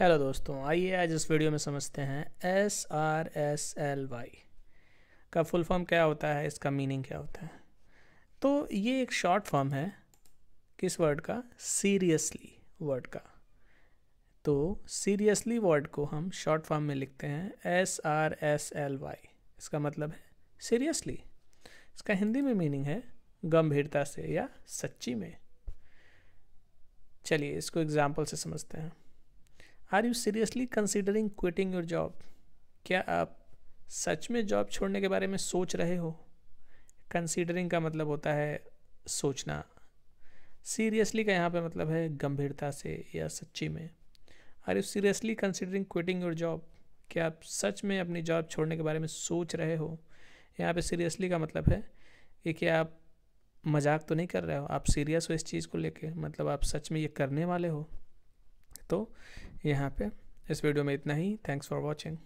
Hello दोस्तों, आइए आज इस वीडियो में समझते हैं S R S L Y का फुल फॉर्म क्या होता है, इसका मीनिंग क्या होता है। तो ये एक शॉर्ट फॉर्म है, किस वर्ड का? सीरियसली वर्ड का। तो सीरियसली वर्ड को हम शॉर्ट फॉर्म में लिखते हैं S R S L Y इसका मतलब है सीरियसली इसका हिंदी में मीनिंग है गंभीरता से या सच्ची में। चलिए इसको एग्ज़ाम्पल से समझते हैं। Are you seriously considering quitting your job? क्या आप सच में जॉब छोड़ने के बारे में सोच रहे हो? कंसिडरिंग का मतलब होता है सोचना। सीरियसली का यहाँ पे मतलब है गंभीरता से या सच्ची में। Are you seriously considering quitting your job? क्या आप सच में अपनी जॉब छोड़ने के बारे में सोच रहे हो? यहाँ पे सीरियसली का मतलब है कि क्या आप मज़ाक तो नहीं कर रहे हो? आप सीरियस हो इस चीज़ को लेके? मतलब आप सच में ये करने वाले हो? तो यहाँ पे इस वीडियो में इतना ही। Thanks for watching